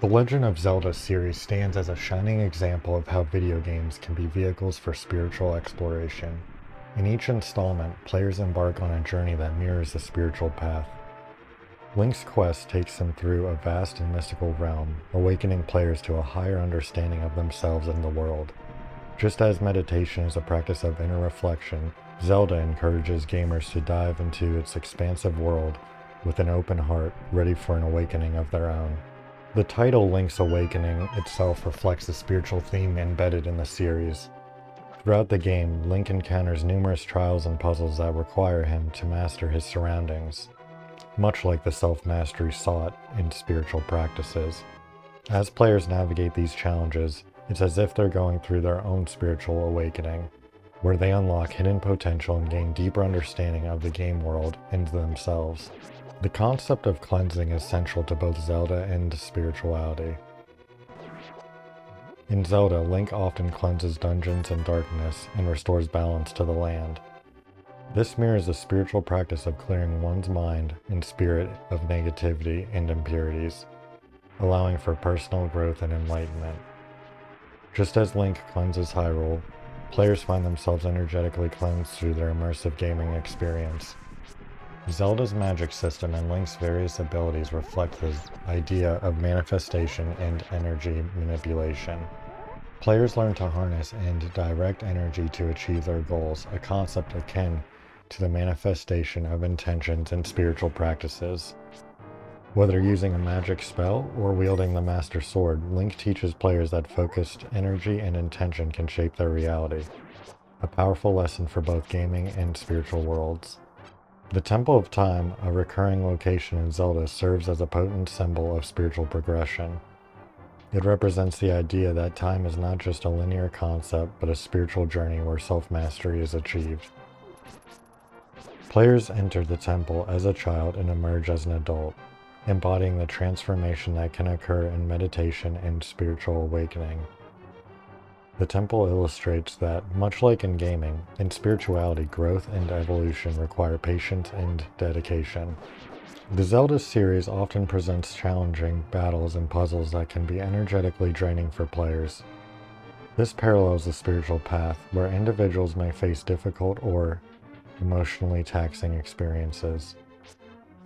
The Legend of Zelda series stands as a shining example of how video games can be vehicles for spiritual exploration. In each installment, players embark on a journey that mirrors the spiritual path. Link's quest takes them through a vast and mystical realm, awakening players to a higher understanding of themselves and the world. Just as meditation is a practice of inner reflection, Zelda encourages gamers to dive into its expansive world with an open heart, ready for an awakening of their own. The title Link's Awakening itself reflects the spiritual theme embedded in the series. Throughout the game, Link encounters numerous trials and puzzles that require him to master his surroundings, much like the self-mastery sought in spiritual practices. As players navigate these challenges, it's as if they're going through their own spiritual awakening, where they unlock hidden potential and gain deeper understanding of the game world and themselves. The concept of cleansing is central to both Zelda and spirituality. In Zelda, Link often cleanses dungeons and darkness and restores balance to the land. This mirrors the spiritual practice of clearing one's mind and spirit of negativity and impurities, allowing for personal growth and enlightenment. Just as Link cleanses Hyrule, players find themselves energetically cleansed through their immersive gaming experience. Zelda's magic system and Link's various abilities reflect the idea of manifestation and energy manipulation. Players learn to harness and direct energy to achieve their goals, a concept akin to the manifestation of intentions in spiritual practices. Whether using a magic spell or wielding the Master Sword, Link teaches players that focused energy and intention can shape their reality. A powerful lesson for both gaming and spiritual worlds. The Temple of Time, a recurring location in Zelda, serves as a potent symbol of spiritual progression. It represents the idea that time is not just a linear concept, but a spiritual journey where self-mastery is achieved. Players enter the temple as a child and emerge as an adult, embodying the transformation that can occur in meditation and spiritual awakening. The temple illustrates that, much like in gaming, in spirituality, growth and evolution require patience and dedication. The Zelda series often presents challenging battles and puzzles that can be energetically draining for players. This parallels the spiritual path, where individuals may face difficult or emotionally taxing experiences.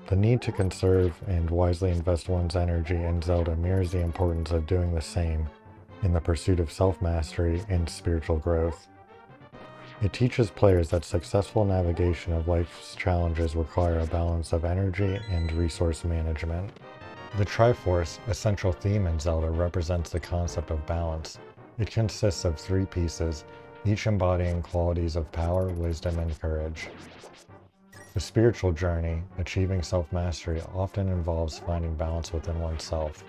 The need to conserve and wisely invest one's energy in Zelda mirrors the importance of doing the same in the pursuit of self-mastery and spiritual growth. It teaches players that successful navigation of life's challenges require a balance of energy and resource management. The Triforce, a central theme in Zelda, represents the concept of balance. It consists of three pieces, each embodying qualities of power, wisdom, and courage. The spiritual journey, achieving self-mastery, often involves finding balance within oneself.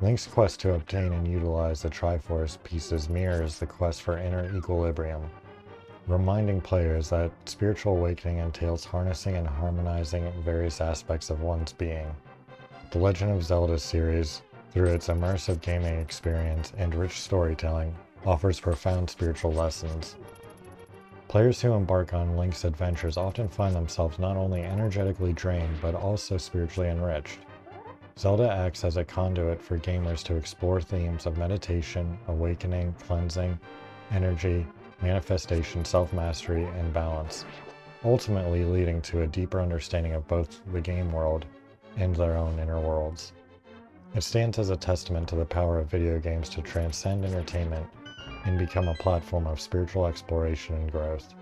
Link's quest to obtain and utilize the Triforce pieces mirrors the quest for inner equilibrium, reminding players that spiritual awakening entails harnessing and harmonizing various aspects of one's being. The Legend of Zelda series, through its immersive gaming experience and rich storytelling, offers profound spiritual lessons. Players who embark on Link's adventures often find themselves not only energetically drained, but also spiritually enriched. Zelda acts as a conduit for gamers to explore themes of meditation, awakening, cleansing, energy, manifestation, self-mastery, and balance, ultimately leading to a deeper understanding of both the game world and their own inner worlds. It stands as a testament to the power of video games to transcend entertainment and become a platform of spiritual exploration and growth.